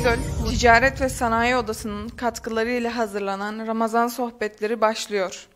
İnegöl Ticaret ve Sanayi Odası'nın katkılarıyla hazırlanan Ramazan sohbetleri başlıyor.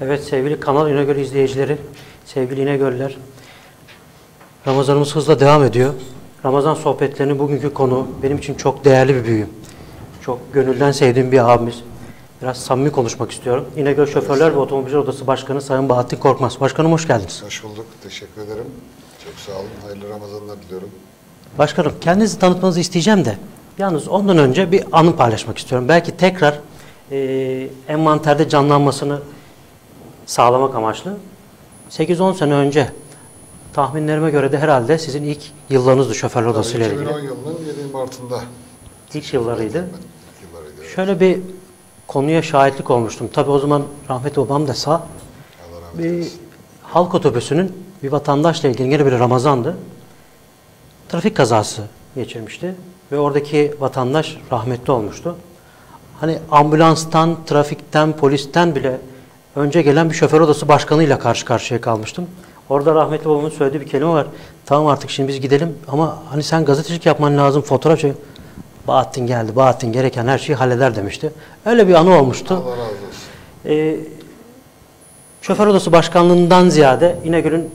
Evet sevgili Kanal İnegöl izleyicileri, sevgili İnegöller, Ramazanımız hızla devam ediyor. Ramazan sohbetlerinin bugünkü konu benim için çok değerli bir büyüğüm. Çok gönülden sevdiğim bir abimiz. Biraz samimi konuşmak istiyorum. İnegöl Şoförler ve Otomobilci Odası Başkanı Sayın Bahattin Korkmaz. Başkanım hoş geldiniz. Hoş bulduk. Teşekkür ederim. Çok sağ olun. Hayırlı Ramazanlar diliyorum. Başkanım kendinizi tanıtmanızı isteyeceğim de yalnız ondan önce bir anı paylaşmak istiyorum. Belki tekrar e, envanterde canlanmasını sağlamak amaçlı. 8-10 sene önce tahminlerime göre de herhalde sizin ilk yıllarınızdı şoförler odası ile ilgili. 2010 yılının 7 Mart'ında İlk yıllarıydı. yıllarıydı. evet. Şöyle bir konuya şahitlik olmuştum. Tabii o zaman rahmetli babam da sağ. Bir halk otobüsünün bir vatandaşla ilgili yine bir Ramazan'dı. Trafik kazası geçirmişti ve oradaki vatandaş rahmetli olmuştu. Hani ambulanstan, trafikten, polisten bile önce gelen bir şoför odası başkanıyla karşı karşıya kalmıştım. Orada rahmetli babamın söylediği bir kelime var. Tamam artık şimdi biz gidelim ama hani sen gazetecilik yapman lazım, fotoğraf çek. Bahattin geldi, Bahattin gereken her şeyi halleder demişti. Öyle bir anı olmuştu. Allah razı olsun. Ee, şoför odası başkanlığından ziyade İnegöl'ün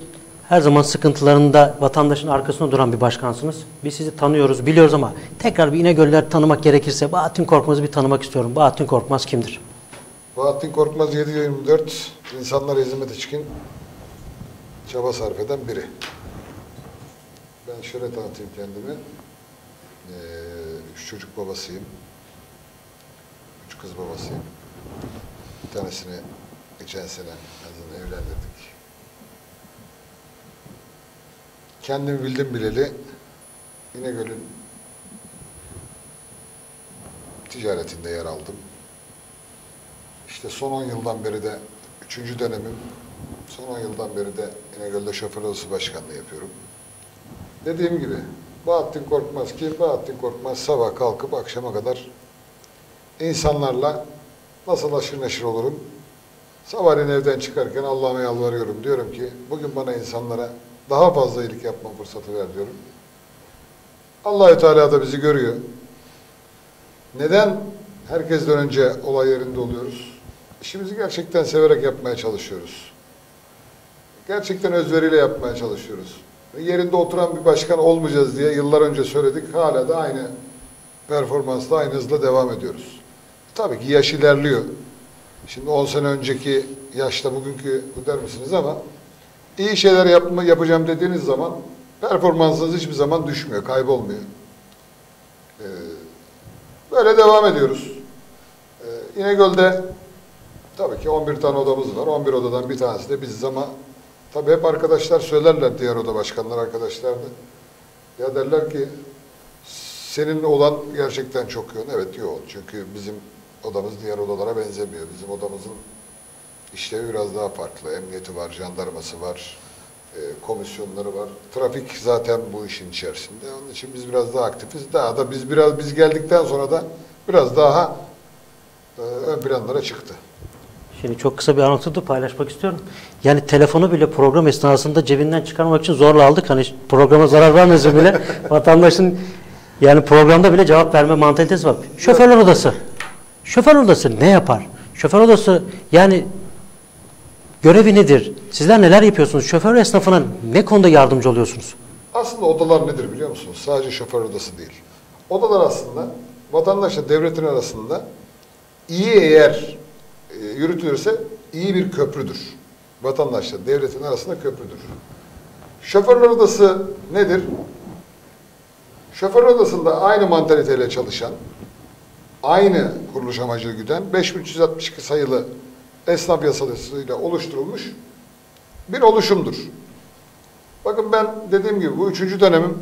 her zaman sıkıntılarında vatandaşın arkasında duran bir başkansınız. Biz sizi tanıyoruz, biliyoruz ama tekrar bir İnegöller tanımak gerekirse Bahattin Korkmaz'ı bir tanımak istiyorum. Bahattin Korkmaz kimdir? Bahattin Korkmaz 7-24 insanlara hizmet için çaba sarf eden biri. Ben şöyle tanıtayım kendimi. Ee, üç çocuk babasıyım. Üç kız babasıyım. Bir tanesini geçen sene yazın evlendirdik. Kendim bildim bileli İnegöl'ün ticaretinde yer aldım. İşte son 10 yıldan beri de, üçüncü dönemim, son 10 yıldan beri de İnegöl'de şoför odası başkanlığı yapıyorum. Dediğim gibi, Bahattin Korkmaz kim? Bahattin Korkmaz sabah kalkıp akşama kadar insanlarla nasıl aşırı neşir olurum? Sabahleyin evden çıkarken Allah'ıma yalvarıyorum. Diyorum ki bugün bana insanlara daha fazla iyilik yapma fırsatı ver diyorum. Allahü Teala da bizi görüyor. Neden herkesten önce olay yerinde oluyoruz? İşimizi gerçekten severek yapmaya çalışıyoruz. Gerçekten özveriyle yapmaya çalışıyoruz. Yerinde oturan bir başkan olmayacağız diye yıllar önce söyledik. Hala da aynı performansla, aynı hızla devam ediyoruz. Tabii ki yaş ilerliyor. Şimdi 10 sene önceki yaşta bugünkü bu der misiniz ama iyi şeyler yapma, yapacağım dediğiniz zaman performansınız hiçbir zaman düşmüyor, kaybolmuyor. Ee, Böyle devam ediyoruz. Ee, İnegöl'de tabii ki 11 tane odamız var. 11 odadan bir tanesi de biziz ama tabii hep arkadaşlar söylerler diğer oda başkanları arkadaşlar da. Ya derler ki senin olan gerçekten çok yoğun. Evet yoğun. Çünkü bizim odamız diğer odalara benzemiyor. Bizim odamızın işlevi biraz daha farklı. Emniyeti var, jandarması var, e, komisyonları var. Trafik zaten bu işin içerisinde. Onun için biz biraz daha aktifiz. Daha da biz biraz biz geldikten sonra da biraz daha e, ön planlara çıktı. Şimdi çok kısa bir anlatı da paylaşmak istiyorum. Yani telefonu bile program esnasında cebinden çıkarmak için zorla aldık. Hani programa zarar vermesin bile vatandaşın yani programda bile cevap verme mantalitesi var. Şoförler odası. Şoför odası ne yapar? Şoför odası yani görevi nedir? Sizler neler yapıyorsunuz? Şoför esnafına ne konuda yardımcı oluyorsunuz? Aslında odalar nedir biliyor musunuz? Sadece şoför odası değil. Odalar aslında vatandaşla devletin arasında iyi eğer e, yürütülürse iyi bir köprüdür. Vatandaşla devletin arasında köprüdür. Şoförler odası nedir? Şoför odasında aynı mantaliteyle çalışan, aynı kuruluş amacı güden 5362 sayılı esnaf yasasıyla oluşturulmuş bir oluşumdur. Bakın ben dediğim gibi bu üçüncü dönemim.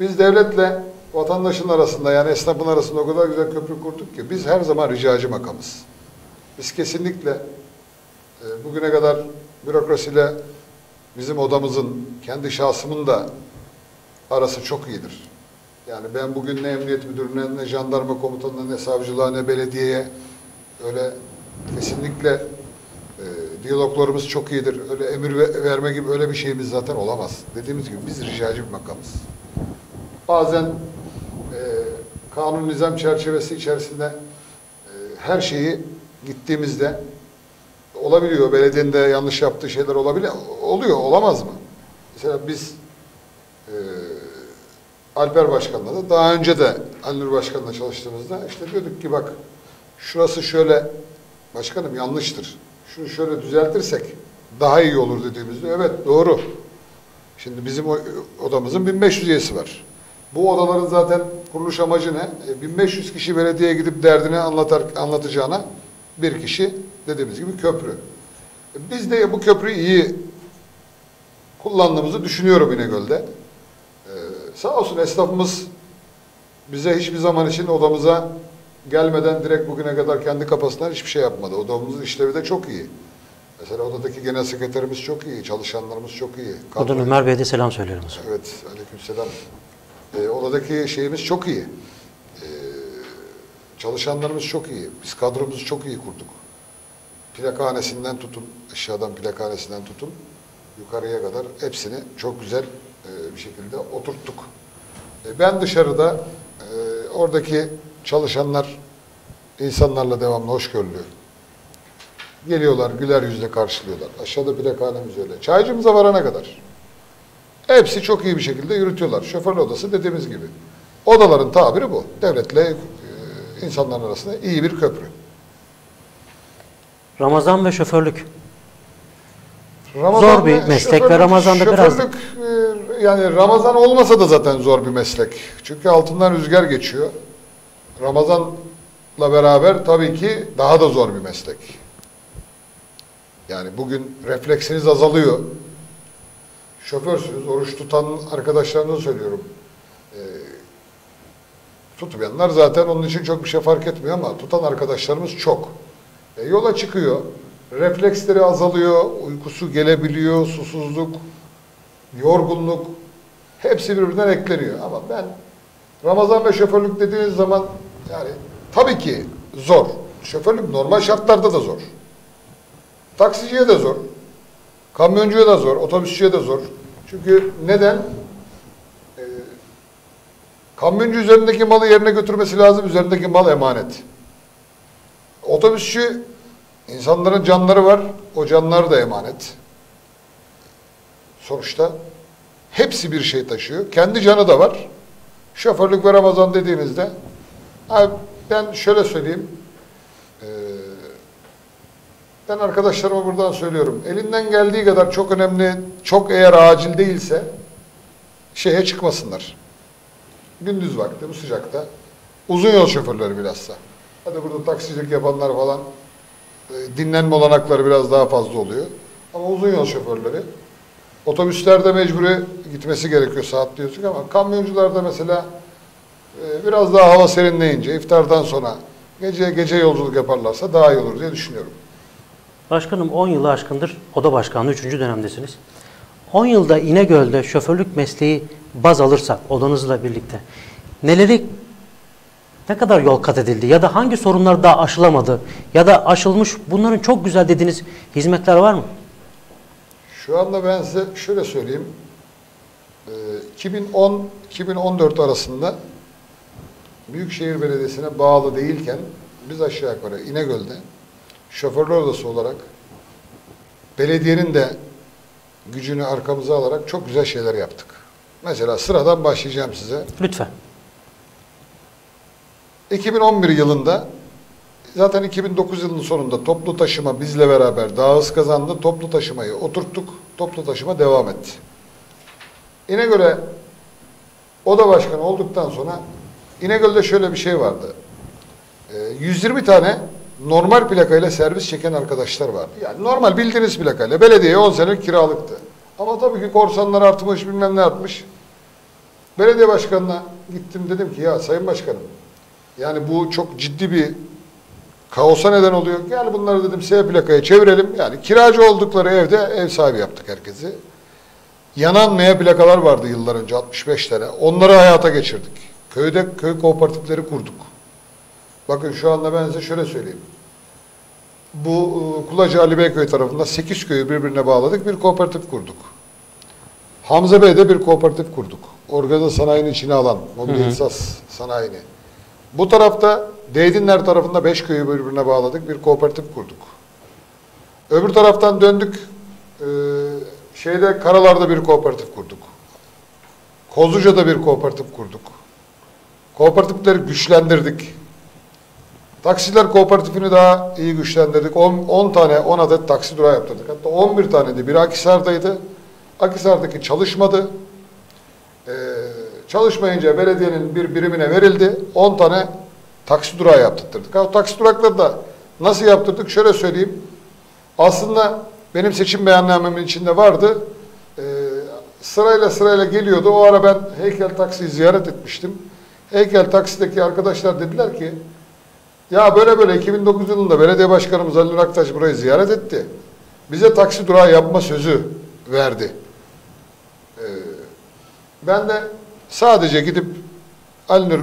Biz devletle vatandaşın arasında yani esnafın arasında o kadar güzel köprü kurduk ki biz her zaman ricacı makamız. Biz kesinlikle e, bugüne kadar bürokrasiyle bizim odamızın, kendi şahsımın da arası çok iyidir. Yani ben bugün ne emniyet müdürüne, ne jandarma komutanına, ne savcılığa, ne belediyeye öyle kesinlikle e, diyaloglarımız çok iyidir. Öyle emir ve- verme gibi öyle bir şeyimiz zaten olamaz. Dediğimiz gibi biz ricacı bir makamız. Bazen e, kanun nizam çerçevesi içerisinde e, her şeyi gittiğimizde olabiliyor. Belediyenin de yanlış yaptığı şeyler olabilir. Oluyor, olamaz mı? Mesela biz e, Alper Başkan'la da daha önce de Ali Nur Başkan'la çalıştığımızda işte diyorduk ki bak şurası şöyle başkanım yanlıştır. Şunu şöyle düzeltirsek daha iyi olur dediğimizde evet doğru. Şimdi bizim odamızın 1500 üyesi var. Bu odaların zaten kuruluş amacı ne? E, 1500 kişi belediyeye gidip derdini anlatar, anlatacağına bir kişi dediğimiz gibi köprü. E, Biz de bu köprüyü iyi kullandığımızı düşünüyorum İnegöl'de. Ee, sağ olsun esnafımız bize hiçbir zaman için odamıza gelmeden direkt bugüne kadar kendi kafasından hiçbir şey yapmadı. Odamızın işlevi de çok iyi. Mesela odadaki genel sekreterimiz çok iyi, çalışanlarımız çok iyi. Buradan Ömer Bey'e de selam zaman. Evet, aleykümselam. Ee, odadaki şeyimiz çok iyi. Çalışanlarımız çok iyi. Biz kadromuzu çok iyi kurduk. Plakhanesinden tutun, aşağıdan plakhanesinden tutun, yukarıya kadar hepsini çok güzel e, bir şekilde oturttuk. E, ben dışarıda e, oradaki çalışanlar insanlarla devamlı hoşgörülü. Geliyorlar, güler yüzle karşılıyorlar. Aşağıda plakhanemiz öyle. Çaycımıza varana kadar. Hepsi çok iyi bir şekilde yürütüyorlar. Şoförlü odası dediğimiz gibi. Odaların tabiri bu. Devletle insanların arasında iyi bir köprü. Ramazan ve şoförlük. Ramazan Zor bir meslek ve Ramazan'da biraz- şoförlük, e, yani Ramazan olmasa da zaten zor bir meslek. Çünkü altından rüzgar geçiyor. Ramazan'la beraber tabii ki daha da zor bir meslek. Yani bugün refleksiniz azalıyor. Şoförsünüz, oruç tutan arkadaşlarınıza söylüyorum. E, tutmayanlar zaten onun için çok bir şey fark etmiyor ama tutan arkadaşlarımız çok. E, yola çıkıyor, refleksleri azalıyor, uykusu gelebiliyor, susuzluk, yorgunluk hepsi birbirinden ekleniyor. Ama ben Ramazan ve şoförlük dediğiniz zaman yani tabii ki zor. Şoförlük normal şartlarda da zor. Taksiciye de zor. Kamyoncuya da zor, otobüsçüye de zor. Çünkü neden? Kamyoncu üzerindeki malı yerine götürmesi lazım, üzerindeki mal emanet. Otobüsçü, insanların canları var, o canlar da emanet. Sonuçta hepsi bir şey taşıyor. Kendi canı da var. Şoförlük ve Ramazan dediğinizde, abi ben şöyle söyleyeyim, ben arkadaşlarıma buradan söylüyorum. Elinden geldiği kadar çok önemli, çok eğer acil değilse şeye çıkmasınlar. Gündüz vakti bu sıcakta. Uzun yol şoförleri bilhassa. Hadi burada taksicilik yapanlar falan e, dinlenme olanakları biraz daha fazla oluyor. Ama uzun yol şoförleri otobüslerde mecburi gitmesi gerekiyor saat diyorsun ama kamyoncularda mesela e, biraz daha hava serinleyince iftardan sonra gece gece yolculuk yaparlarsa daha iyi olur diye düşünüyorum. Başkanım 10 yılı aşkındır oda başkanlığı 3. dönemdesiniz. 10 yılda İnegöl'de şoförlük mesleği baz alırsak odanızla birlikte neleri ne kadar yol kat edildi ya da hangi sorunlar daha aşılamadı ya da aşılmış bunların çok güzel dediğiniz hizmetler var mı? Şu anda ben size şöyle söyleyeyim. Ee, 2010-2014 arasında Büyükşehir Belediyesi'ne bağlı değilken biz aşağı yukarı İnegöl'de şoförler odası olarak belediyenin de gücünü arkamıza alarak çok güzel şeyler yaptık. Mesela sıradan başlayacağım size. Lütfen. 2011 yılında zaten 2009 yılının sonunda toplu taşıma bizle beraber daha hız kazandı. Toplu taşımayı oturttuk. Toplu taşıma devam etti. İnegöl'e oda başkanı olduktan sonra İnegöl'de şöyle bir şey vardı. Ee, 120 tane normal plakayla servis çeken arkadaşlar vardı. Yani normal bildiğiniz plakayla. Belediyeye 10 senelik kiralıktı. Ama tabii ki korsanlar artmış bilmem ne artmış. Belediye başkanına gittim dedim ki ya sayın başkanım yani bu çok ciddi bir kaosa neden oluyor. Gel bunları dedim S plakaya çevirelim. Yani kiracı oldukları evde ev sahibi yaptık herkesi. Yanan M plakalar vardı yıllar önce 65 tane. Onları hayata geçirdik. Köyde köy kooperatifleri kurduk. Bakın şu anda ben size şöyle söyleyeyim. Bu e, Kulacı Ali Beyköy tarafında 8 köyü birbirine bağladık. Bir kooperatif kurduk. Hamza Bey'de bir kooperatif kurduk. Organize sanayinin içine alan, mobilya esas sanayini. Bu tarafta Deydinler tarafında 5 köyü birbirine bağladık. Bir kooperatif kurduk. Öbür taraftan döndük. e, şeyde Karalar'da bir kooperatif kurduk. Kozluca'da bir kooperatif kurduk. Kooperatifleri güçlendirdik. Taksiler kooperatifini daha iyi güçlendirdik. 10, 10 tane, 10 adet taksi durağı yaptırdık. Hatta 11 tane de bir Akhisar'daydı. Akhisar'daki çalışmadı. Ee, çalışmayınca belediyenin bir birimine verildi. 10 tane taksi durağı yaptırdık. O taksi durakları da nasıl yaptırdık? Şöyle söyleyeyim. Aslında benim seçim beyannamemin içinde vardı. Ee, sırayla sırayla geliyordu. O ara ben heykel taksiyi ziyaret etmiştim. Heykel taksideki arkadaşlar dediler ki ya böyle böyle 2009 yılında belediye başkanımız Ali Nur Aktaş burayı ziyaret etti. Bize taksi durağı yapma sözü verdi. Ee, ben de sadece gidip Ali Nur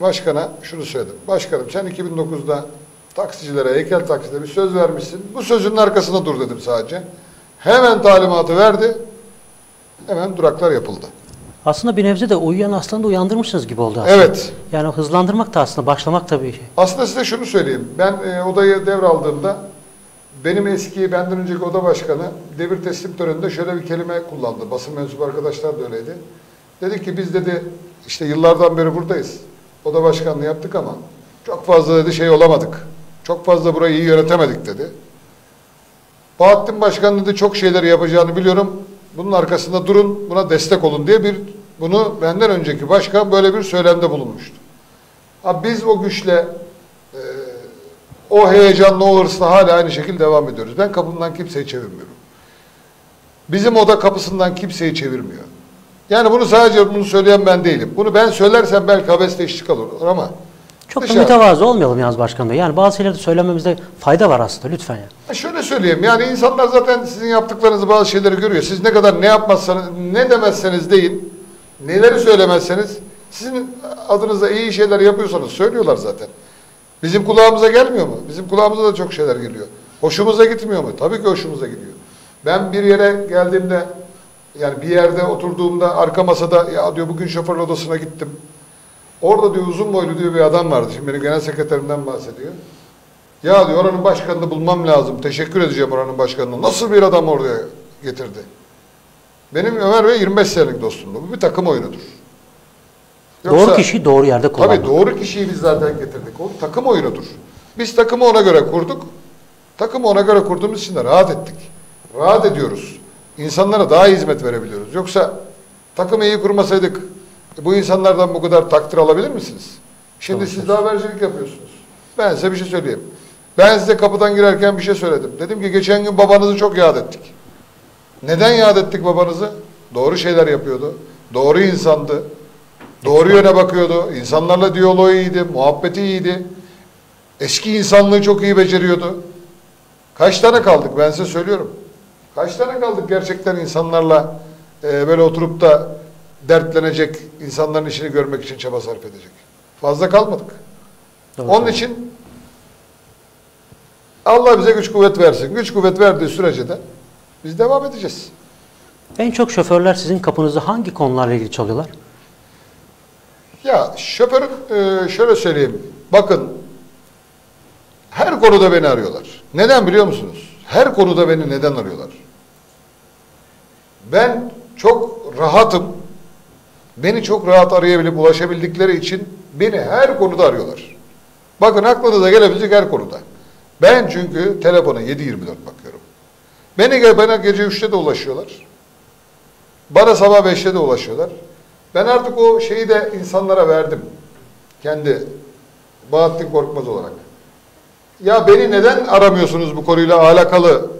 Başkan'a şunu söyledim. Başkanım sen 2009'da taksicilere, heykel takside bir söz vermişsin. Bu sözünün arkasında dur dedim sadece. Hemen talimatı verdi. Hemen duraklar yapıldı. Aslında bir nebze de uyuyan aslanı da uyandırmışsınız gibi oldu aslında. Evet. Yani hızlandırmak da aslında başlamak tabii ki. Aslında size şunu söyleyeyim. Ben e, odayı devraldığımda benim eski benden önceki oda başkanı devir teslim töreninde şöyle bir kelime kullandı. Basın mensubu arkadaşlar da öyleydi. Dedi ki biz dedi işte yıllardan beri buradayız. Oda başkanlığı yaptık ama çok fazla dedi şey olamadık. Çok fazla burayı iyi yönetemedik dedi. Bahattin Başkan dedi çok şeyler yapacağını biliyorum. Bunun arkasında durun, buna destek olun diye bir bunu benden önceki başkan böyle bir söylemde bulunmuştu. Ha biz o güçle e, o heyecanla o hala aynı şekilde devam ediyoruz. Ben kapımdan kimseyi çevirmiyorum. Bizim oda kapısından kimseyi çevirmiyor. Yani bunu sadece bunu söyleyen ben değilim. Bunu ben söylersem belki habeste işlik olur ama Çok da dışarı- mütevazı olmayalım yalnız başkan bey. Yani bazı şeyleri de söylememizde fayda var aslında lütfen ya. Ha Şöyle söyleyeyim yani insanlar zaten sizin yaptıklarınızı bazı şeyleri görüyor. Siz ne kadar ne yapmazsanız, ne demezseniz deyin, neleri söylemezseniz sizin adınıza iyi şeyler yapıyorsanız söylüyorlar zaten. Bizim kulağımıza gelmiyor mu? Bizim kulağımıza da çok şeyler geliyor. Hoşumuza gitmiyor mu? Tabii ki hoşumuza gidiyor. Ben bir yere geldiğimde yani bir yerde oturduğumda arka masada ya diyor bugün şoför odasına gittim. Orada diyor uzun boylu diyor bir adam vardı. Şimdi benim genel sekreterimden bahsediyor. Ya diyor oranın başkanını bulmam lazım. Teşekkür edeceğim oranın başkanına. Nasıl bir adam oraya getirdi? Benim Ömer Bey 25 senelik dostumdu. Bu bir takım oyunudur. doğru kişiyi doğru yerde kullanmak. Tabii doğru kişiyi biz zaten getirdik. O takım oyunudur. Biz takımı ona göre kurduk. Takımı ona göre kurduğumuz için de rahat ettik. Rahat ediyoruz. İnsanlara daha iyi hizmet verebiliyoruz. Yoksa takımı iyi kurmasaydık bu insanlardan bu kadar takdir alabilir misiniz? Şimdi Doğru siz de habercilik yapıyorsunuz. Ben size bir şey söyleyeyim. Ben size kapıdan girerken bir şey söyledim. Dedim ki geçen gün babanızı çok yad ettik. Neden yad ettik babanızı? Doğru şeyler yapıyordu. Doğru insandı. Doğru yöne bakıyordu. İnsanlarla diyaloğu iyiydi. Muhabbeti iyiydi. Eski insanlığı çok iyi beceriyordu. Kaç tane kaldık ben size söylüyorum. Kaç tane kaldık gerçekten insanlarla e, böyle oturup da dertlenecek, insanların işini görmek için çaba sarf edecek. Fazla kalmadık. Doğru Onun için Allah bize güç kuvvet versin. Güç kuvvet verdiği sürece de biz devam edeceğiz. En çok şoförler sizin kapınızı hangi konularla ilgili çalıyorlar? Ya şoförün e, şöyle söyleyeyim. Bakın her konuda beni arıyorlar. Neden biliyor musunuz? Her konuda beni neden arıyorlar? Ben çok rahatım. Beni çok rahat arayabilip ulaşabildikleri için beni her konuda arıyorlar. Bakın aklınıza gelebilecek her konuda. Ben çünkü telefona 7-24 bakıyorum. Beni bana gece 3'te de ulaşıyorlar. Bana sabah 5'te de ulaşıyorlar. Ben artık o şeyi de insanlara verdim. Kendi Bahattin Korkmaz olarak. Ya beni neden aramıyorsunuz bu konuyla alakalı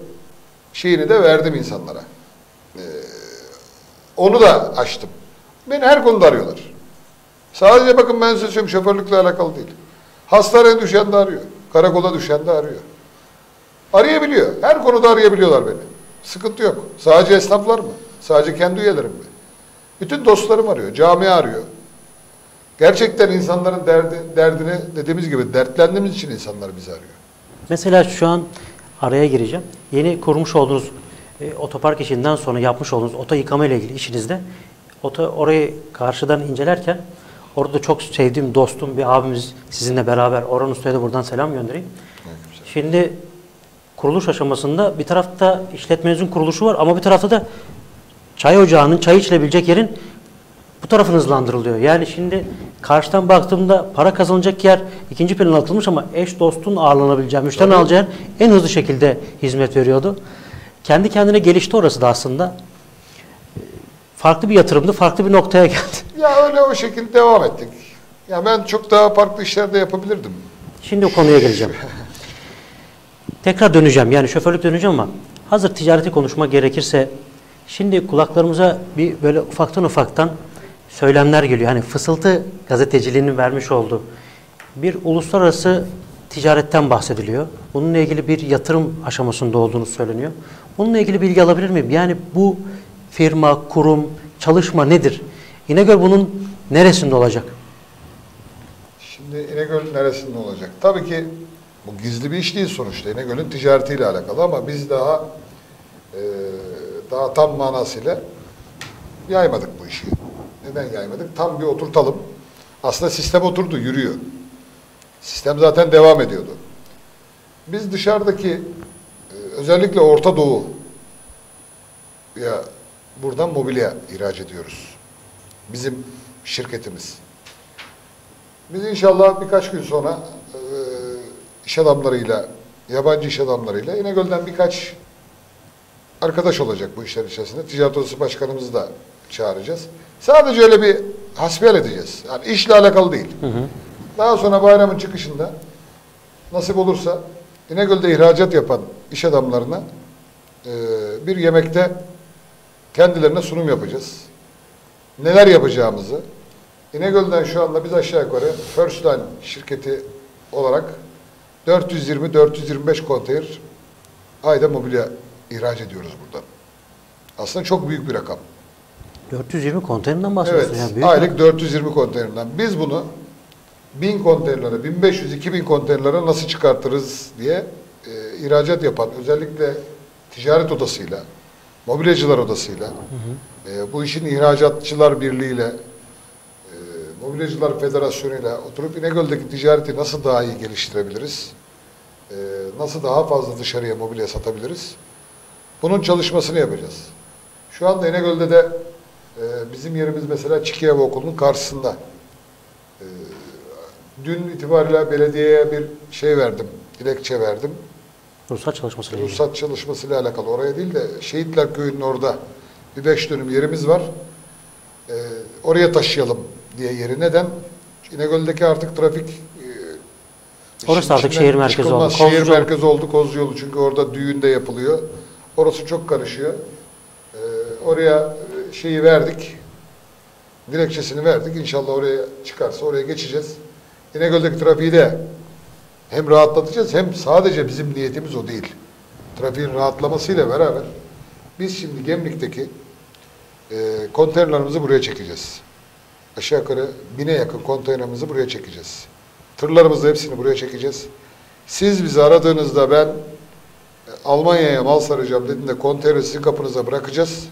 şeyini de verdim insanlara. Ee, onu da açtım. Beni her konuda arıyorlar. Sadece bakın ben size söyleyeyim şoförlükle alakalı değil. Hastaneye düşen de arıyor. Karakola düşen de arıyor. Arayabiliyor. Her konuda arayabiliyorlar beni. Sıkıntı yok. Sadece esnaflar mı? Sadece kendi üyelerim mi? Bütün dostlarım arıyor. Cami arıyor. Gerçekten insanların derdi, derdini dediğimiz gibi dertlendiğimiz için insanlar bizi arıyor. Mesela şu an araya gireceğim. Yeni kurmuş olduğunuz e, otopark işinden sonra yapmış olduğunuz oto yıkama ile ilgili işinizde orayı karşıdan incelerken orada çok sevdiğim dostum bir abimiz sizinle beraber Orhan Usta'ya da buradan selam göndereyim. Şimdi kuruluş aşamasında bir tarafta işletmenizin kuruluşu var ama bir tarafta da çay ocağının çay içilebilecek yerin bu tarafın hızlandırılıyor. Yani şimdi karşıdan baktığımda para kazanacak yer ikinci plana atılmış ama eş dostun ağırlanabileceği, müşterinin alacağı en hızlı şekilde hizmet veriyordu. Kendi kendine gelişti orası da aslında. Farklı bir yatırımdı, farklı bir noktaya geldi. Ya öyle o şekilde devam ettik. Ya ben çok daha farklı işler de yapabilirdim. Şimdi o konuya geleceğim. Tekrar döneceğim. Yani şoförlük döneceğim ama hazır ticareti konuşma gerekirse şimdi kulaklarımıza bir böyle ufaktan ufaktan söylemler geliyor. Hani fısıltı gazeteciliğinin vermiş olduğu bir uluslararası ticaretten bahsediliyor. Bununla ilgili bir yatırım aşamasında olduğunu söyleniyor. Bununla ilgili bilgi alabilir miyim? Yani bu firma, kurum, çalışma nedir? İnegöl bunun neresinde olacak? Şimdi İnegöl'ün neresinde olacak? Tabii ki bu gizli bir iş değil sonuçta. İnegöl'ün ticaretiyle alakalı ama biz daha e, daha tam manasıyla yaymadık bu işi. Neden yaymadık? Tam bir oturtalım. Aslında sistem oturdu, yürüyor. Sistem zaten devam ediyordu. Biz dışarıdaki e, özellikle Orta Doğu ya buradan mobilya ihraç ediyoruz. Bizim şirketimiz. Biz inşallah birkaç gün sonra e, iş adamlarıyla, yabancı iş adamlarıyla İnegöl'den birkaç arkadaş olacak bu işler içerisinde. Ticaret Odası Başkanımızı da çağıracağız. Sadece öyle bir hasbihal edeceğiz. Yani işle alakalı değil. Daha sonra bayramın çıkışında nasip olursa İnegöl'de ihracat yapan iş adamlarına e, bir yemekte kendilerine sunum yapacağız. Neler yapacağımızı, İnegöl'den şu anda biz aşağı yukarı First Line şirketi olarak 420-425 konteyner ayda mobilya ihraç ediyoruz buradan. Aslında çok büyük bir rakam. 420 konteynerinden Evet, bahsediyorsun. yani büyük aylık 420 konteynerden. Biz bunu 1000 konteynerlere, 1500-2000 konteynerlere nasıl çıkartırız diye e, ihracat yapan, özellikle ticaret odasıyla, mobilyacılar odasıyla, e, bu işin ihracatçılar birliğiyle, e, mobilyacılar federasyonuyla oturup İnegöl'deki ticareti nasıl daha iyi geliştirebiliriz, e, nasıl daha fazla dışarıya mobilya satabiliriz, bunun çalışmasını yapacağız. Şu anda İnegöl'de de e, bizim yerimiz mesela Çikiyev Okulu'nun karşısında. E, dün itibariyle belediyeye bir şey verdim, dilekçe verdim. Ruhsat çalışması ile. Ruhsat çalışmasıyla alakalı. Oraya değil de Şehitler Köyü'nün orada bir beş dönüm yerimiz var. E, oraya taşıyalım diye yeri. Neden? İnegöl'deki artık trafik e, Orası artık şehir merkezi oldu. Şehir merkezi oldu. Koz yolu çünkü orada düğün de yapılıyor. Orası çok karışıyor. E, oraya e, şeyi verdik. Dilekçesini verdik. İnşallah oraya çıkarsa oraya geçeceğiz. İnegöl'deki trafiği de hem rahatlatacağız hem sadece bizim niyetimiz o değil. Trafiğin rahatlamasıyla beraber biz şimdi Gemlik'teki e, konteynerlarımızı buraya çekeceğiz. Aşağı yukarı bine yakın konteynerimizi buraya çekeceğiz. Tırlarımızı hepsini buraya çekeceğiz. Siz bizi aradığınızda ben e, Almanya'ya mal saracağım dediğinde konteyneri sizin kapınıza bırakacağız.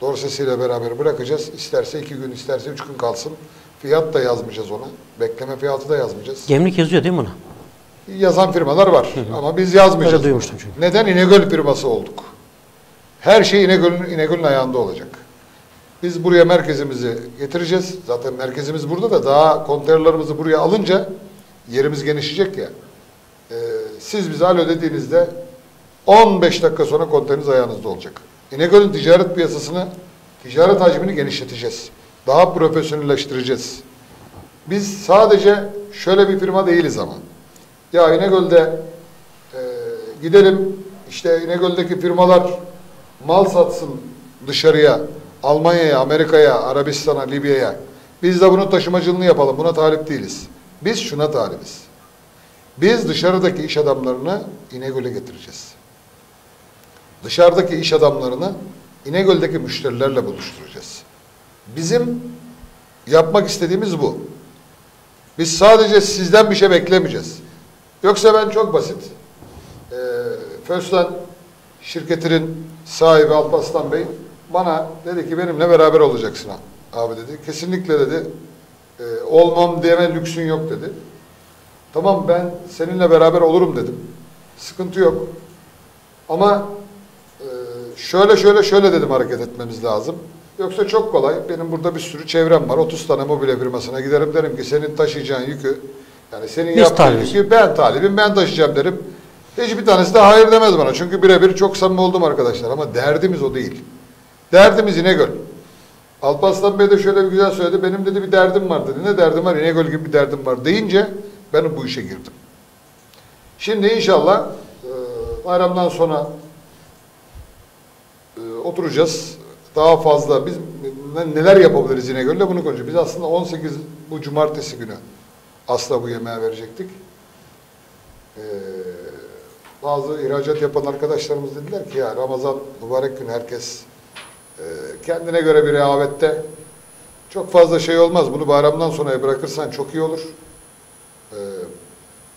Dorsesiyle beraber bırakacağız. İsterse iki gün, isterse üç gün kalsın. Fiyat da yazmayacağız ona. Bekleme fiyatı da yazmayacağız. Gemlik yazıyor değil mi buna? Yazan firmalar var ama biz yazmayacağız. Duymuştum çünkü. Neden? İnegöl firması olduk. Her şey İnegöl'ün İnegöl'ün ayağında olacak. Biz buraya merkezimizi getireceğiz. Zaten merkezimiz burada da daha konteynerlarımızı buraya alınca yerimiz genişleyecek ya. Ee, siz bize alo dediğinizde 15 dakika sonra konteyneriniz ayağınızda olacak. İnegöl'ün ticaret piyasasını, ticaret hacmini genişleteceğiz. Daha profesyonelleştireceğiz. Biz sadece şöyle bir firma değiliz ama. Ya İnegöl'de e, gidelim işte İnegöl'deki firmalar mal satsın dışarıya, Almanya'ya, Amerika'ya, Arabistan'a, Libya'ya. Biz de bunun taşımacılığını yapalım. Buna talip değiliz. Biz şuna talibiz. Biz dışarıdaki iş adamlarını İnegöl'e getireceğiz. Dışarıdaki iş adamlarını İnegöl'deki müşterilerle buluşturacağız. Bizim yapmak istediğimiz bu. Biz sadece sizden bir şey beklemeyeceğiz. Yoksa ben çok basit. Ee, Föstan şirketinin sahibi Alparslan Bey bana dedi ki benimle beraber olacaksın abi dedi. Kesinlikle dedi. "e, olmam deme lüksün yok dedi. Tamam ben seninle beraber olurum dedim. Sıkıntı yok. Ama e, şöyle şöyle şöyle dedim hareket etmemiz lazım. Yoksa çok kolay. Benim burada bir sürü çevrem var. 30 tane mobilya firmasına giderim derim ki senin taşıyacağın yükü yani senin Biz yaptığın talibiz. yükü ben talibim ben taşıyacağım derim. Hiçbir tanesi de hayır demez bana. Çünkü birebir çok samimi oldum arkadaşlar. Ama derdimiz o değil. Derdimiz İnegöl. Alparslan Bey de şöyle bir güzel söyledi. Benim dedi bir derdim var dedi. Ne derdim var? İnegöl gibi bir derdim var deyince ben bu işe girdim. Şimdi inşallah e, bayramdan sonra e, oturacağız. Daha fazla biz ne- neler yapabiliriz İnegöl'le bunu konuşacağız. Biz aslında 18 bu cumartesi günü asla bu yemeğe verecektik. E, bazı ihracat yapan arkadaşlarımız dediler ki ya Ramazan mübarek gün herkes e, kendine göre bir rehavette çok fazla şey olmaz. Bunu bayramdan sonraya bırakırsan çok iyi olur. E,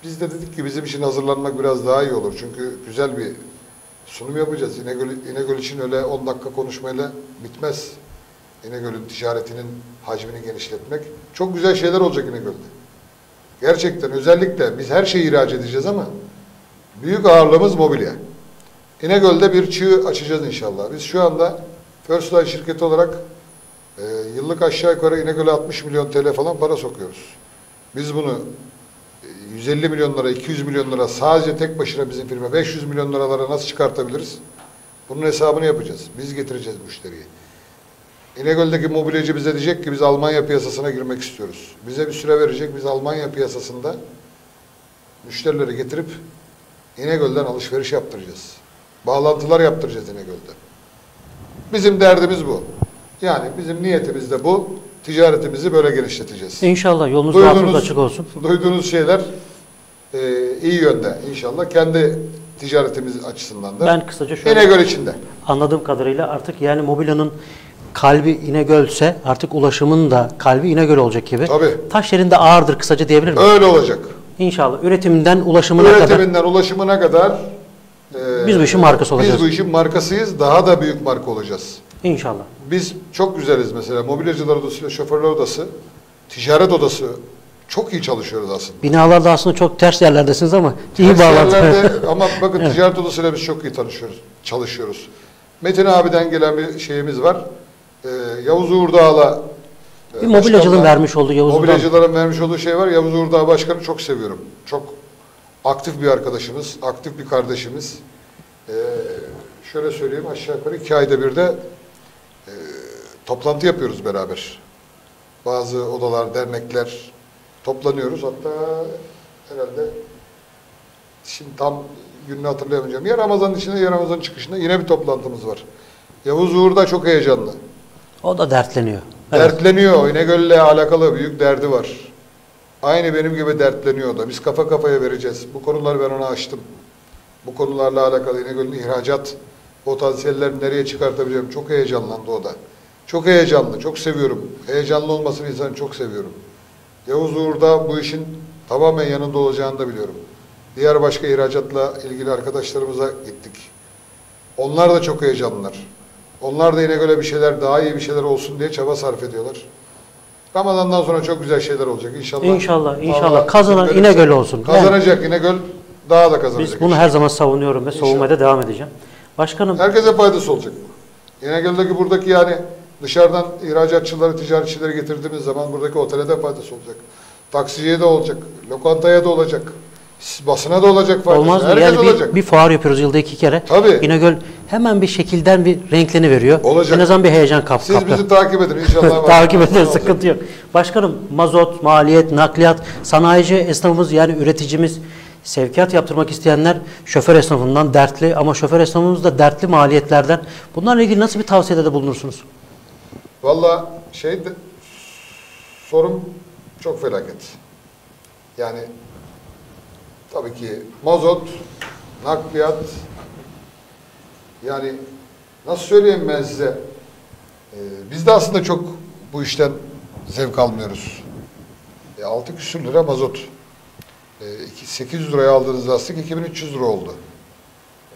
biz de dedik ki bizim için hazırlanmak biraz daha iyi olur. Çünkü güzel bir sunum yapacağız. İnegöl, İnegöl için öyle 10 dakika konuşmayla bitmez. İnegöl'ün ticaretinin hacmini genişletmek. Çok güzel şeyler olacak İnegöl'de. Gerçekten özellikle biz her şeyi ihraç edeceğiz ama büyük ağırlığımız mobilya. İnegöl'de bir çığ açacağız inşallah. Biz şu anda First Line şirketi olarak e, yıllık aşağı yukarı İnegöl'e 60 milyon TL falan para sokuyoruz. Biz bunu e, 150 milyon lira, 200 milyon lira sadece tek başına bizim firma 500 milyon liralara nasıl çıkartabiliriz? Bunun hesabını yapacağız. Biz getireceğiz müşteriyi. İnegöl'deki mobilyacı bize diyecek ki biz Almanya piyasasına girmek istiyoruz. Bize bir süre verecek. Biz Almanya piyasasında müşterileri getirip İnegöl'den alışveriş yaptıracağız. Bağlantılar yaptıracağız İnegöl'de. Bizim derdimiz bu. Yani bizim niyetimiz de bu. Ticaretimizi böyle genişleteceğiz. İnşallah yolunuz bahtınız açık olsun. Duyduğunuz şeyler e, iyi yönde inşallah. Kendi ticaretimiz açısından da. Ben kısaca şöyle İnegöl içinde. anladığım kadarıyla artık yani mobilyanın kalbi İnegöl'se artık ulaşımın da kalbi İnegöl olacak gibi. Tabii. Taş yerinde ağırdır kısaca diyebilir miyim? Öyle olacak. İnşallah. Üretiminden ulaşımına kadar. Üretiminden ulaşımına kadar e, Biz bu işin markası olacağız. Biz bu işin markasıyız. Daha da büyük marka olacağız. İnşallah. Biz çok güzeliz mesela. Mobilyacılar odası şoförler odası, ticaret odası çok iyi çalışıyoruz aslında. Binalarda aslında çok ters yerlerdesiniz ama iyi Ters bağlantı. yerlerde ama bakın ticaret odasıyla biz çok iyi tanışıyoruz, çalışıyoruz. Metin abiden gelen bir şeyimiz var. Ee, Yavuz Uğurdağ'la e, Bir mobilyacılığın vermiş olduğu Yavuz Uğurdağ- Mobilyacıların vermiş olduğu şey var. Yavuz Uğurdağ Başkanı çok seviyorum. Çok aktif bir arkadaşımız, aktif bir kardeşimiz. Ee, şöyle söyleyeyim aşağı yukarı iki ayda bir de e, toplantı yapıyoruz beraber. Bazı odalar, dernekler toplanıyoruz. Hatta herhalde şimdi tam gününü hatırlayamayacağım. Ya Ramazan'ın içinde ya Ramazan'ın çıkışında yine bir toplantımız var. Yavuz Uğur da çok heyecanlı. O da dertleniyor. Evet. Dertleniyor. İnegöl'le alakalı büyük derdi var. Aynı benim gibi dertleniyor da. Biz kafa kafaya vereceğiz. Bu konuları ben ona açtım. Bu konularla alakalı İnegöl'ün ihracat potansiyellerini nereye çıkartabilirim? Çok heyecanlandı o da. Çok heyecanlı, çok seviyorum. Heyecanlı olmasını insanı çok seviyorum. Yavuz Uğur da bu işin tamamen yanında olacağını da biliyorum. Diğer başka ihracatla ilgili arkadaşlarımıza gittik. Onlar da çok heyecanlılar. Onlar da yine böyle bir şeyler, daha iyi bir şeyler olsun diye çaba sarf ediyorlar. Ramazan'dan sonra çok güzel şeyler olacak inşallah. İnşallah, inşallah. Allah Kazanan İnegöl olsun. Kazanacak İnegöl, daha da kazanacak. Biz bunu her zaman savunuyorum ve savunmaya da devam edeceğim. Başkanım Herkese faydası olacak bu. İnegöl'deki buradaki yani dışarıdan ihracatçıları, ticaretçileri getirdiğimiz zaman buradaki otele de faydası olacak. Taksiciye de olacak, lokantaya da olacak, basına da olacak faydası. olmaz mı? Herkes Yani olacak. bir, bir fuar yapıyoruz yılda iki kere. Tabii. İnegöl hemen bir şekilden bir renkleni veriyor. Olacak. En azından bir heyecan kap Siz kaplar. bizi takip edin inşallah. Takip ederiz sıkıntı yok. Başkanım mazot, maliyet, nakliyat, sanayici esnafımız yani üreticimiz sevkiyat yaptırmak isteyenler şoför esnafından dertli ama şoför esnafımız da dertli maliyetlerden. Bunlarla ilgili nasıl bir tavsiyede de bulunursunuz? Valla şey de, sorun çok felaket. Yani tabii ki mazot, nakliyat yani nasıl söyleyeyim ben size Ee, biz de aslında çok bu işten zevk almıyoruz. E, 6 küsür lira mazot. E, iki- 800 liraya aldığınız lastik 2300 lira oldu. E,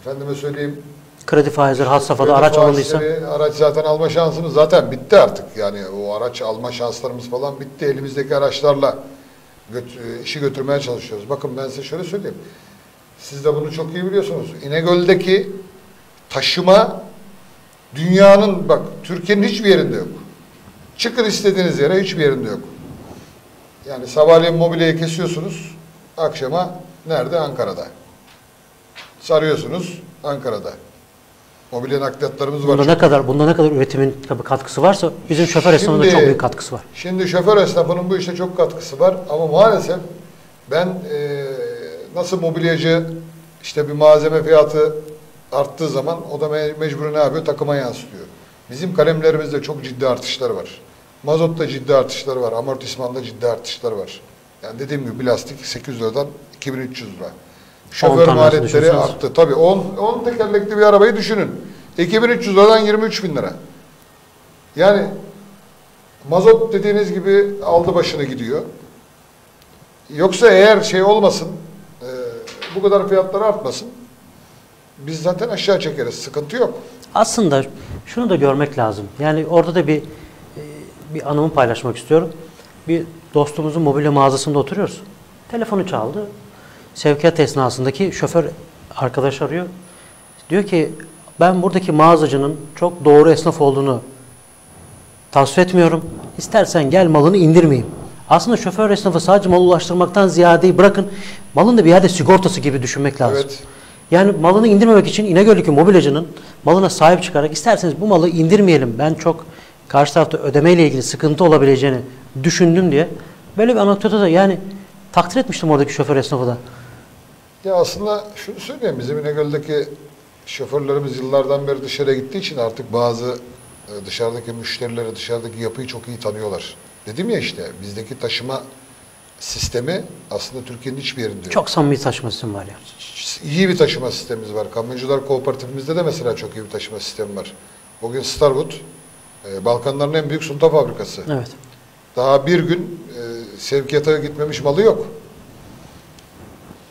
efendime söyleyeyim Kredi faizleri had safhada araç alındıysa Araç zaten alma şansımız zaten bitti artık. Yani o araç alma şanslarımız falan bitti. Elimizdeki araçlarla göt- işi götürmeye çalışıyoruz. Bakın ben size şöyle söyleyeyim. Siz de bunu çok iyi biliyorsunuz. İnegöl'deki taşıma dünyanın bak Türkiye'nin hiçbir yerinde yok. Çıkın istediğiniz yere hiçbir yerinde yok. Yani sabahleyin mobilyayı kesiyorsunuz. Akşama nerede? Ankara'da. Sarıyorsunuz Ankara'da. Mobilya nakliyatlarımız var. bunda ne kadar bunda ne kadar üretimin tabii katkısı varsa bizim şoför esnafında Şimdi- çok büyük katkısı var. Şimdi şoför esnafının bu işte çok katkısı var ama maalesef ben e, nasıl mobilyacı işte bir malzeme fiyatı arttığı zaman o da me- mecbur ne yapıyor? Takıma yansıtıyor. Bizim kalemlerimizde çok ciddi artışlar var. Mazotta ciddi artışlar var. Amortismanda ciddi artışlar var. Yani dediğim gibi bir lastik 800 liradan 2300 lira. Şoför maliyetleri arttı. Tabii 10, 10 tekerlekli bir arabayı düşünün. 2300 liradan 23 bin lira. Yani mazot dediğiniz gibi aldı başını gidiyor. Yoksa eğer şey olmasın, e, bu kadar fiyatlar artmasın, biz zaten aşağı çekeriz. Sıkıntı yok. Aslında şunu da görmek lazım. Yani orada da bir e, bir anımı paylaşmak istiyorum. Bir dostumuzun mobilya mağazasında oturuyoruz. Telefonu çaldı. Sevkiyat esnasındaki şoför arkadaş arıyor. Diyor ki ben buradaki mağazacının çok doğru esnaf olduğunu tavsiye etmiyorum. İstersen gel malını indirmeyeyim. Aslında şoför esnafı sadece mal ulaştırmaktan ziyade bırakın malın da bir yerde sigortası gibi düşünmek lazım. Evet. Yani malını indirmemek için İnegöl'deki mobilyacının malına sahip çıkarak isterseniz bu malı indirmeyelim. Ben çok karşı tarafta ödemeyle ilgili sıkıntı olabileceğini düşündüm diye. Böyle bir anekdota da yani takdir etmiştim oradaki şoför esnafı da. Ya aslında şunu söyleyeyim, bizim İnegöl'deki şoförlerimiz yıllardan beri dışarıya gittiği için artık bazı e, dışarıdaki müşterileri, dışarıdaki yapıyı çok iyi tanıyorlar. Dedim ya işte, bizdeki taşıma sistemi aslında Türkiye'nin hiçbir yerinde yok. Çok samimi taşıma sistemi var ya. iyi bir taşıma sistemimiz var. Kamyoncular kooperatifimizde de mesela çok iyi bir taşıma sistemi var. Bugün Starwood, e, Balkanların en büyük sunta fabrikası. Evet. Daha bir gün e, sevkiyata gitmemiş malı yok.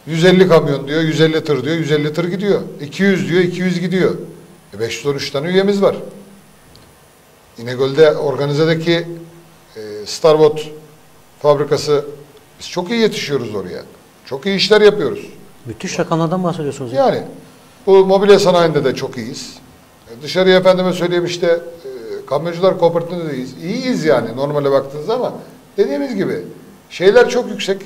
150 kamyon diyor, 150 tır diyor, 150 tır gidiyor. 200 diyor, 200 gidiyor. E 513 tane üyemiz var. İnegöl'de organizedeki e, Starwood fabrikası, biz çok iyi yetişiyoruz oraya. Çok iyi işler yapıyoruz. Müthiş rakamlardan bahsediyorsunuz. Ya. Yani bu mobilya sanayinde de çok iyiyiz. E, Dışarıya efendime söyleyeyim işte e, kamyoncular kooperatifinde de iyiyiz. İyiyiz yani normale baktığınız ama dediğimiz gibi şeyler çok yüksek.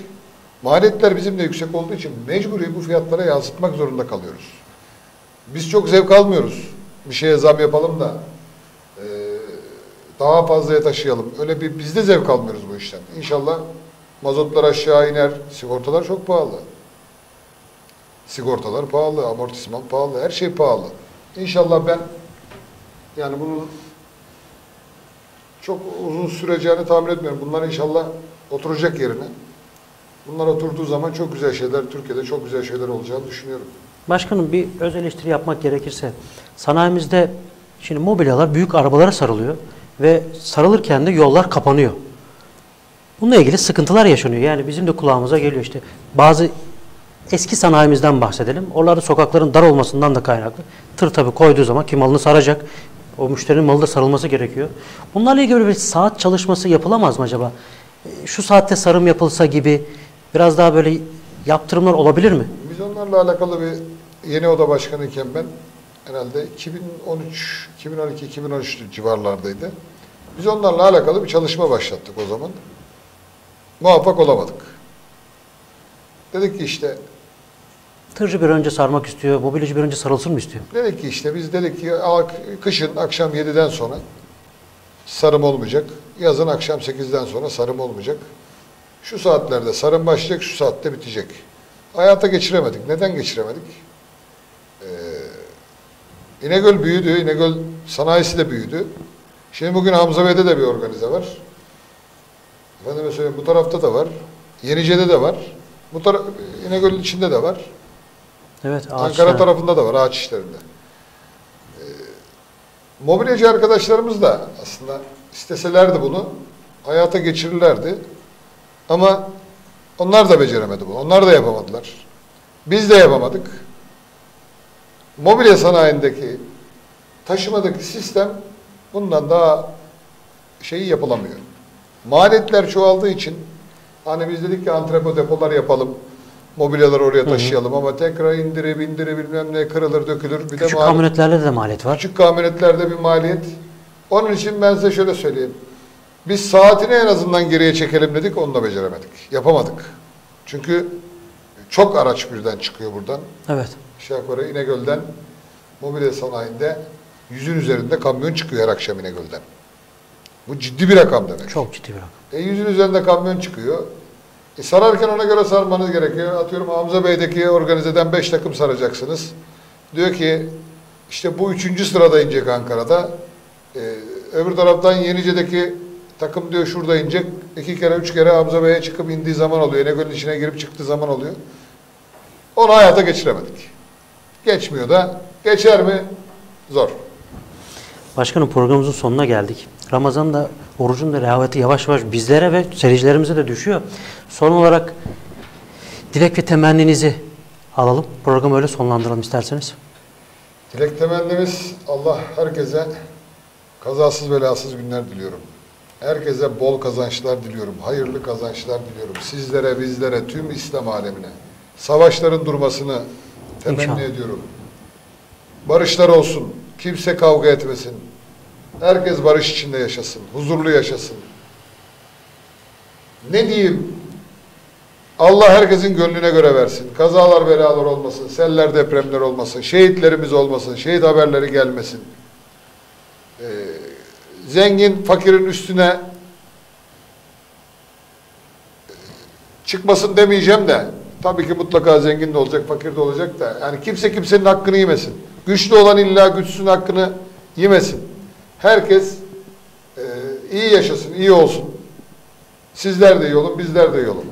Maliyetler bizim de yüksek olduğu için mecburi bu fiyatlara yansıtmak zorunda kalıyoruz. Biz çok zevk almıyoruz. Bir şeye zam yapalım da e, daha fazlaya taşıyalım. Öyle bir biz de zevk almıyoruz bu işten. İnşallah mazotlar aşağı iner. Sigortalar çok pahalı. Sigortalar pahalı, amortisman pahalı, her şey pahalı. İnşallah ben yani bunu çok uzun süreceğini tahmin etmiyorum. Bunlar inşallah oturacak yerine. Bunlar oturduğu zaman çok güzel şeyler, Türkiye'de çok güzel şeyler olacağını düşünüyorum. Başkanım bir öz eleştiri yapmak gerekirse sanayimizde şimdi mobilyalar büyük arabalara sarılıyor ve sarılırken de yollar kapanıyor. Bununla ilgili sıkıntılar yaşanıyor. Yani bizim de kulağımıza geliyor işte bazı eski sanayimizden bahsedelim. Oralarda sokakların dar olmasından da kaynaklı. Tır tabii koyduğu zaman ki malını saracak. O müşterinin malı da sarılması gerekiyor. Bunlarla ilgili bir saat çalışması yapılamaz mı acaba? E, Şu saatte sarım yapılsa gibi biraz daha böyle yaptırımlar olabilir mi? Biz onlarla alakalı bir yeni oda başkanı iken ben herhalde 2013, 2012, 2013 civarlardaydı. Biz onlarla alakalı bir çalışma başlattık o zaman. Muvaffak olamadık. Dedik ki işte Tırcı bir önce sarmak istiyor, mobilyacı bir önce sarılsın mı istiyor? Dedik ki işte biz dedik ki "Aa, kışın akşam 7'den sonra sarım olmayacak. Yazın akşam 8'den sonra sarım olmayacak. Şu saatlerde sarım başlayacak, şu saatte bitecek. hayata geçiremedik. Neden geçiremedik? Ee, İnegöl büyüdü. İnegöl sanayisi de büyüdü. Şimdi bugün Hamza Bey'de de bir organize var. Efendime söyleyeyim bu tarafta da var. Yenice'de de var. Bu taraf İnegöl'ün içinde de var. Evet, Ankara ağaçlar. tarafında da var ağaç işlerinde. Ee, mobilyacı arkadaşlarımız da aslında isteselerdi bunu hayata geçirirlerdi. Ama onlar da beceremedi bunu. Onlar da yapamadılar. Biz de yapamadık. Mobilya sanayindeki taşımadaki sistem bundan daha şeyi yapılamıyor. Maliyetler çoğaldığı için hani biz dedik ki antrepo depolar yapalım. Mobilyaları oraya taşıyalım ama tekrar indire bindire bilmem ne kırılır dökülür. Bir Küçük de mal- kamyonetlerde de maliyet var. Küçük kamyonetlerde bir maliyet. Onun için ben size şöyle söyleyeyim. Biz saatini en azından geriye çekelim dedik, onu da beceremedik. Yapamadık. Çünkü çok araç birden çıkıyor buradan. Evet. Aşağı yukarı İnegöl'den mobilya sanayinde yüzün üzerinde kamyon çıkıyor her akşam İnegöl'den. Bu ciddi bir rakam demek. Çok ciddi bir rakam. E yüzün üzerinde kamyon çıkıyor. E sararken ona göre sarmanız gerekiyor. Atıyorum Hamza Bey'deki organizeden 5 takım saracaksınız. Diyor ki işte bu üçüncü sırada inecek Ankara'da. E, öbür taraftan Yenice'deki takım diyor şurada inecek. İki kere üç kere Hamza Bey'e çıkıp indiği zaman oluyor. İnegöl'ün içine girip çıktığı zaman oluyor. Onu hayata geçiremedik. Geçmiyor da. Geçer mi? Zor. Başkanım programımızın sonuna geldik. Ramazan'da orucun da rehaveti yavaş yavaş bizlere ve seyircilerimize de düşüyor. Son olarak dilek ve temenninizi alalım. Programı öyle sonlandıralım isterseniz. Dilek temennimiz Allah herkese kazasız belasız günler diliyorum. Herkese bol kazançlar diliyorum. Hayırlı kazançlar diliyorum. Sizlere, bizlere, tüm İslam alemine. Savaşların durmasını temenni İnşallah. ediyorum. Barışlar olsun. Kimse kavga etmesin. Herkes barış içinde yaşasın. Huzurlu yaşasın. Ne diyeyim? Allah herkesin gönlüne göre versin. Kazalar belalar olmasın, seller depremler olmasın, şehitlerimiz olmasın, şehit haberleri gelmesin. Ee, zengin fakirin üstüne çıkmasın demeyeceğim de tabii ki mutlaka zengin de olacak, fakir de olacak da yani kimse kimsenin hakkını yemesin. Güçlü olan illa güçsüzün hakkını yemesin. Herkes e, iyi yaşasın, iyi olsun. Sizler de iyi olun, bizler de iyi olun.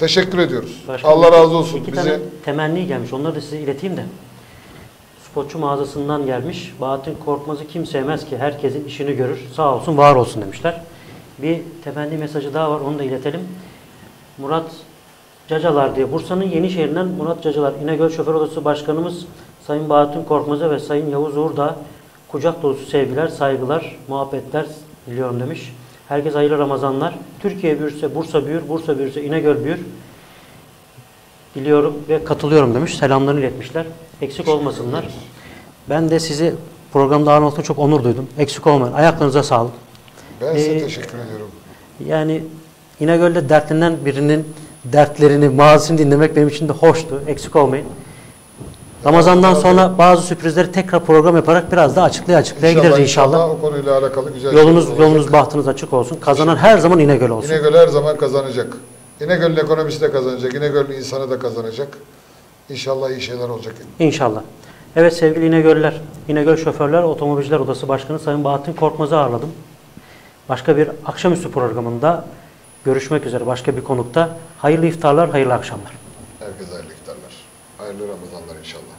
Teşekkür ediyoruz. Başkanım, Allah razı olsun. İki Bize tane temenni gelmiş. Onları da size ileteyim de. Spotçu mağazasından gelmiş. Bahattin Korkmaz'ı kim sevmez ki? Herkesin işini görür. Sağ olsun, var olsun demişler. Bir temenni mesajı daha var. Onu da iletelim. Murat Cacalar diye. Bursa'nın Yenişehir'inden Murat Cacalar. İnegöl Şoför Odası Başkanımız Sayın Bahattin Korkmaz'a ve Sayın Yavuz Uğur'da kucak dolusu sevgiler, saygılar, muhabbetler diliyorum demiş. Herkes hayırlı Ramazanlar. Türkiye büyürse Bursa büyür, Bursa büyürse İnegöl büyür diliyorum ve katılıyorum demiş. Selamlarını iletmişler. Eksik olmasınlar. Ben de sizi programda ağırlamakta çok onur duydum. Eksik olmayın. Ayaklarınıza sağlık. ben size Ee, teşekkür ediyorum. Yani İnegöl'de dertlenen birinin dertlerini, mazisini dinlemek benim için de hoştu. Eksik olmayın. Ramazandan sonra bazı sürprizleri tekrar program yaparak biraz daha açıklaya açıklaya gideriz inşallah. O konuyla alakalı güzel Yolunuz yolunuz bahtınız açık olsun. Kazanan her zaman İnegöl olsun. İnegöl her zaman kazanacak. İnegöl'ün ekonomisi de kazanacak. İnegöl'ün insanı da kazanacak. İnşallah iyi şeyler olacak. İnşallah. Evet sevgili İnegöller, İnegöl Şoförler Otomobilciler Odası Başkanı Sayın Bahattin Korkmaz'ı ağırladım. Başka bir akşamüstü programında görüşmek üzere başka bir konukta. Hayırlı iftarlar, hayırlı akşamlar. Herkese hayırlı iftarlar. Hayırlı Ramazanlar inşallah.